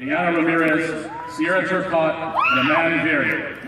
Diana Ramirez, Sierra Turcotte, and Amanda Very.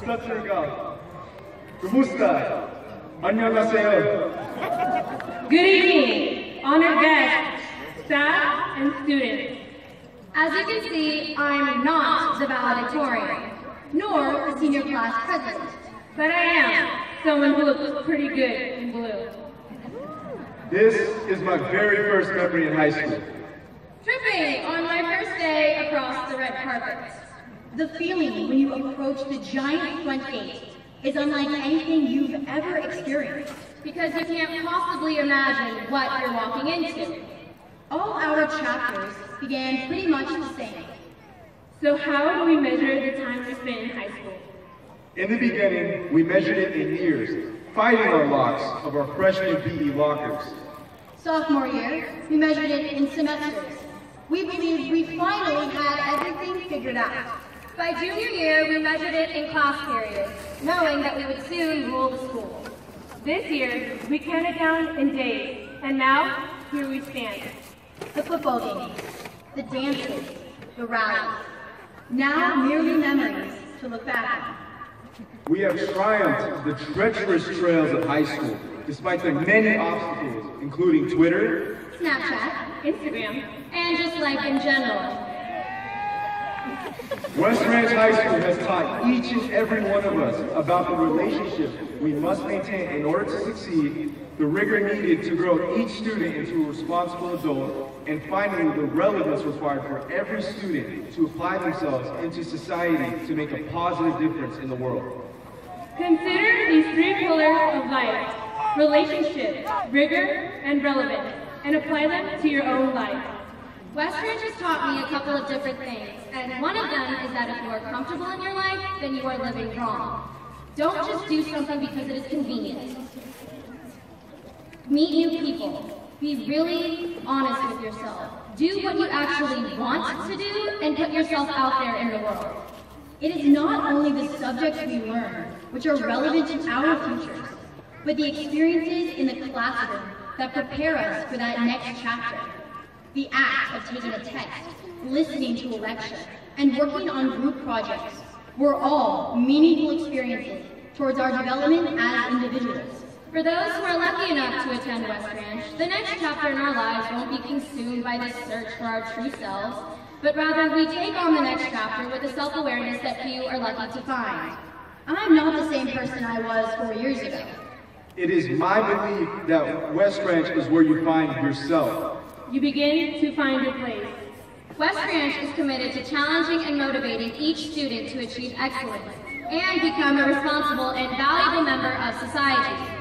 Satsurigal. Kumusta? Annyeonghaseyo. Good evening, honored guests, staff, and students. As you can see, I'm not the valedictorian, nor the senior class president. But I am someone who looks pretty good in blue. This is my very first memory in high school. Tripping on my first day across the red carpet. The feeling when you approach the giant front gate is unlike anything you've ever experienced. Because you can't possibly imagine what you're walking into. All our chapters began pretty much the same. So how do we measure the time we spent in high school? In the beginning, we measured it in years, fighting our locks of our freshman PE lockers. Sophomore year, we measured it in semesters. We believed we finally had everything figured out. By junior year, we measured it in class periods, knowing that we would soon rule the school. This year, we counted down in days, and now, here we stand. The football game, the dances, the rallies. Now merely memories to look back on. We have triumphed the treacherous trails of high school, despite the many obstacles, including Twitter, Snapchat, Instagram, and just life in general. West Ranch High School has taught each and every one of us about the relationship we must maintain in order to succeed, the rigor needed to grow each student into a responsible adult, and finally the relevance required for every student to apply themselves into society to make a positive difference in the world. Consider these three pillars of life, relationship, rigor, and relevance, and apply them to your own life. West Ranch has taught me a couple of different things, and one of them is that if you are comfortable in your life, then you are living wrong. Don't just do something because it is convenient. Meet new people. Be really honest with yourself. Do what you actually want to do and put yourself out there in the world. It is not only the subjects we learn, which are relevant to our futures, but the experiences in the classroom that prepare us for that next chapter. The act of taking a test, listening to a lecture, and working on group projects were all meaningful experiences towards our development as individuals. For those who are lucky enough to attend West Ranch, the next chapter in our lives won't be consumed by this search for our true selves, but rather we take on the next chapter with a self-awareness that few are lucky to find. I'm not the same person I was four years ago. It is my belief that West Ranch is where you find yourself. You begin to find your place. West Ranch is committed to challenging and motivating each student to achieve excellence and become a responsible and valuable member of society.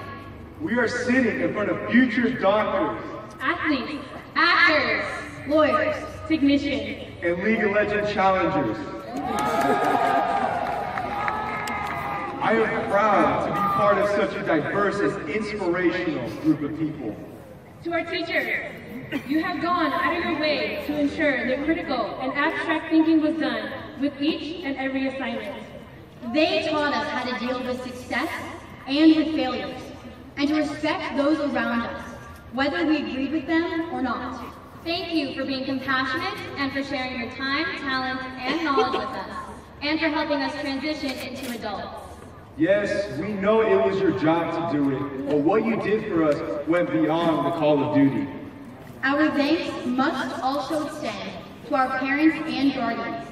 We are sitting in front of future doctors Athletes, Actors, lawyers, technicians, and League of Legends challengers. I am proud to be part of such a diverse and inspirational group of people. To our teachers, you have gone out of your way to ensure that critical and abstract thinking was done with each and every assignment. They taught us how to deal with success and with failures, and to respect those around us, whether we agreed with them or not. Thank you for being compassionate and for sharing your time, talent, and knowledge with us, and for helping us transition into adults. Yes, we know it was your job to do it, but what you did for us went beyond the call of duty. Our thanks must also extend to our parents and guardians.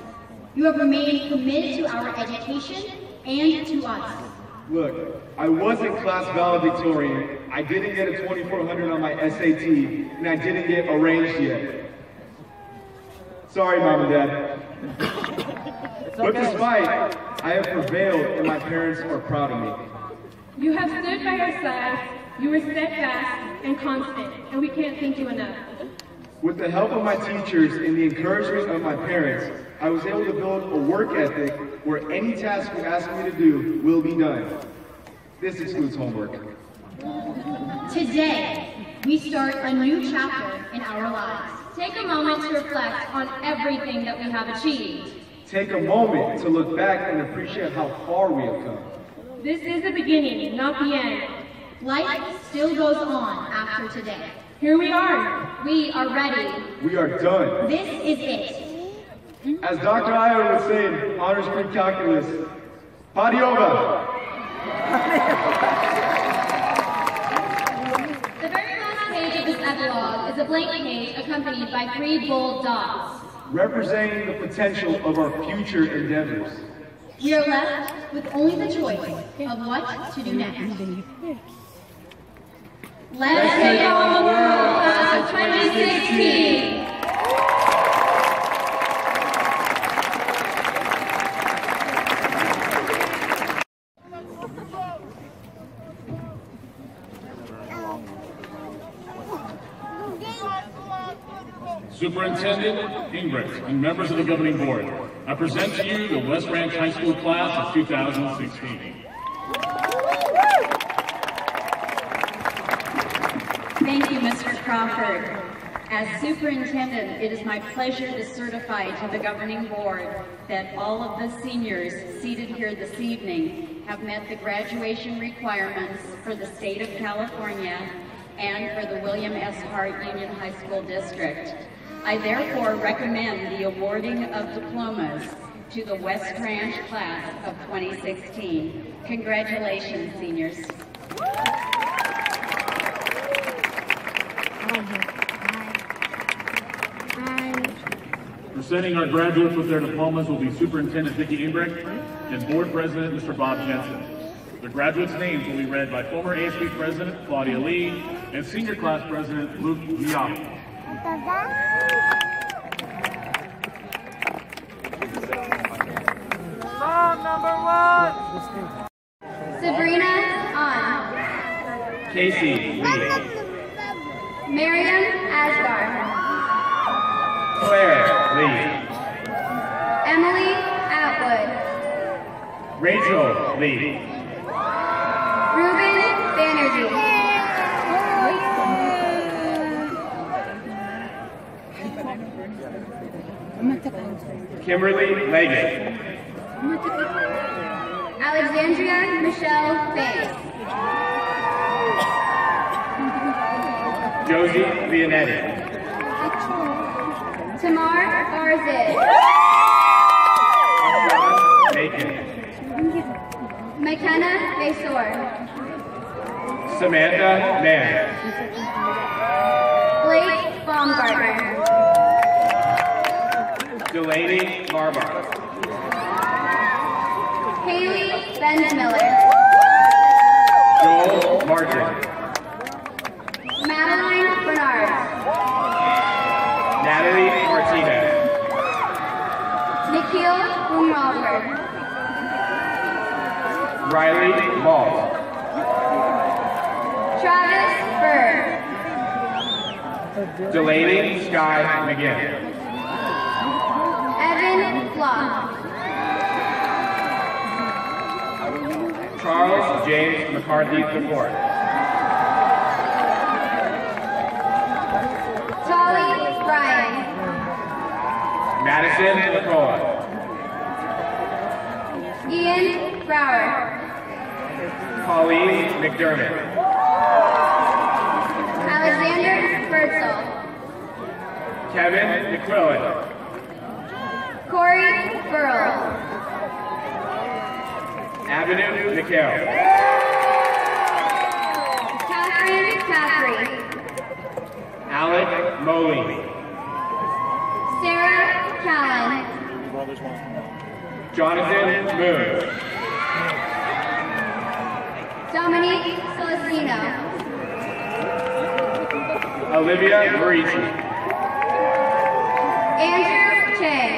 You have remained committed to our education and to us. Look, I wasn't class valedictorian, I didn't get a 2400 on my SAT, and I didn't get arranged yet. Sorry, Mom and Dad. But despite, I have prevailed and my parents are proud of me. You have stood by our side. You were steadfast and constant, and we can't thank you enough. With the help of my teachers and the encouragement of my parents, I was able to build a work ethic where any task you ask me to do will be done. This excludes homework. Today, we start a new chapter in our lives. Take a moment to reflect on everything that we have achieved. Take a moment to look back and appreciate how far we have come. This is the beginning, not the end. Life still goes on after today. Here we are. We are ready. We are done. This is it. As Dr. Iyer would say in honors pre-calculus, Padioga. The very last page of this epilogue is a blank page accompanied by three bold dots. representing the potential of our future endeavors. We are left with only the choice of what to do next. Let's take on the world class of 2016! Superintendent Engbrecht and members of the governing board, I present to you the West Ranch High School class of 2016. Thank you, Mr. Crawford. As superintendent, it is my pleasure to certify to the governing board that all of the seniors seated here this evening have met the graduation requirements for the state of California and for the William S. Hart Union High School District. I therefore recommend the awarding of diplomas to the West Ranch class of 2016. Congratulations, seniors. Presenting our graduates with their diplomas will be Superintendent Vicki Engbrecht and Board President Mr. Bob Jensen. The graduates' names will be read by former ASB President Claudia Lee and Senior Class President Luke Diallo. Sabrina On. Casey Lee. Mariam Rachel Lee. Ruben Banerjee. Kimberly Leggett. Alexandria Michelle Banks. Josie Leonetti. Tamar Garza. McKenna Basor. Samantha Mann. Blake Baumgartner. Delaney Marbar. Haley Benzmiller. Joel Martin. Riley Malt. Travis Bird. Delaney Sky McGinn. Evan Flock. Charles James McCarthy IV. Tolly Bryan. Madison McCullough. Ian Brower. Colleen McDermott. Alexander Birdsall. Kevin McQuillan. Corey Burrell. Avenue Nikhil. Catherine Caffrey. Alec Moline. Sarah Callan. Jonathan Moon. Dominique Celestino. Olivia Marici. Andrew Chang.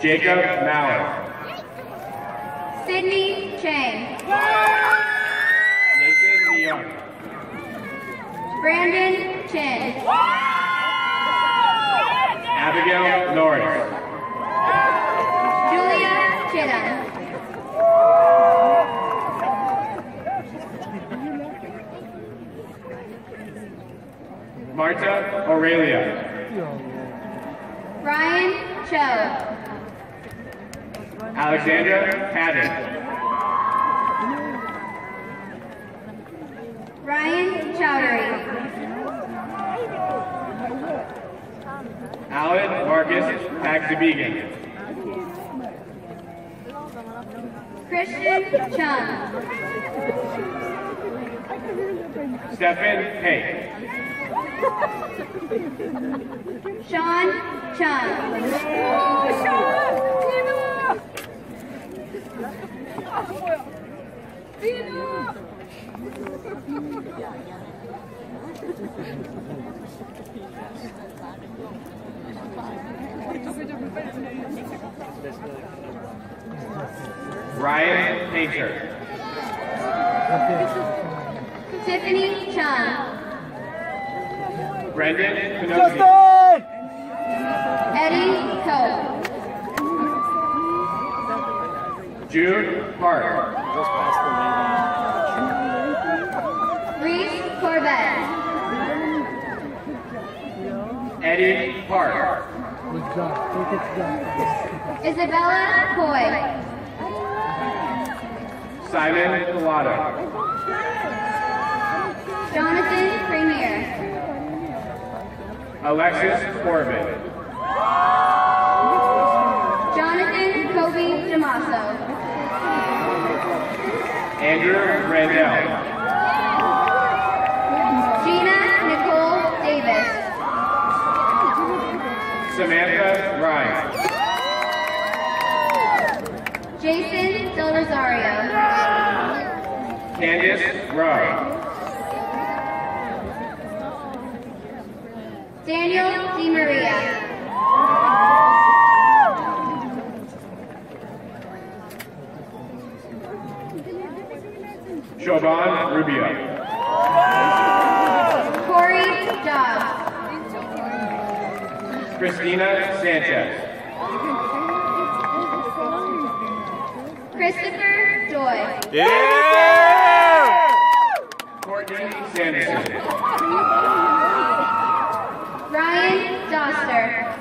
Jacob Mallard. Sydney Chang. Nathan Young. Brandon Chin. Abigail Norris. Marta Aurelia. Brian Cho. Alexandra Haddon. Ryan Chowdhury. Alan Marcus Pagzabegan. Christian Chung. Stephen Hay. Sean Chung. Ryan Painter. Tiffany Chung. Brendan Pinocchio. Eddie Coe. Jude Park. Reese Corbett. Eddie Park. Isabella Coy. Simon Collado. Jonathan Premier. Alexis Corbin. Jonathan Kobe Damaso. Andrew Randell. Gina Nicole Davis. Samantha Ryan. Jason Del Rosario. Candice Rowe. Daniel DiMaria. Shoban Rubio. Corey Dobbs. Christina Sanchez. Christopher Joy. Yeah! Courtney Sanderson. Ryan Doster.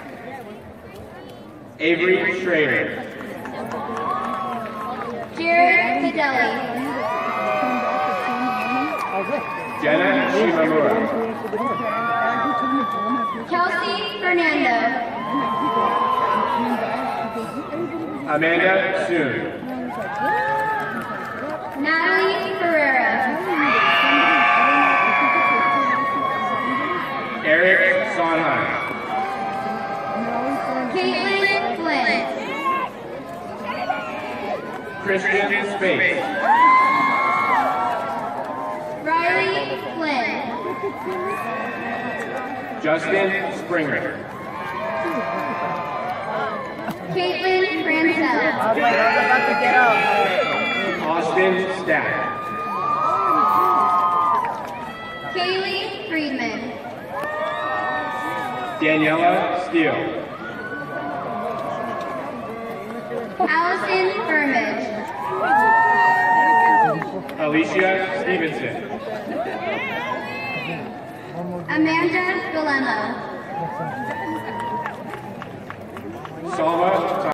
Avery Schrader. Jared Fidelli. Jenna Shimamura. Kelsey Fernando. Amanda Soon. Natalie Ferreira. Christian Space. Riley Flynn. Justin Springer. Caitlin Francel. Austin Stack. Kaylee Friedman. Daniela Steele. Allison Firmage. Alicia Stevenson. Amanda. Salma